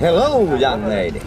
Hello, young lady.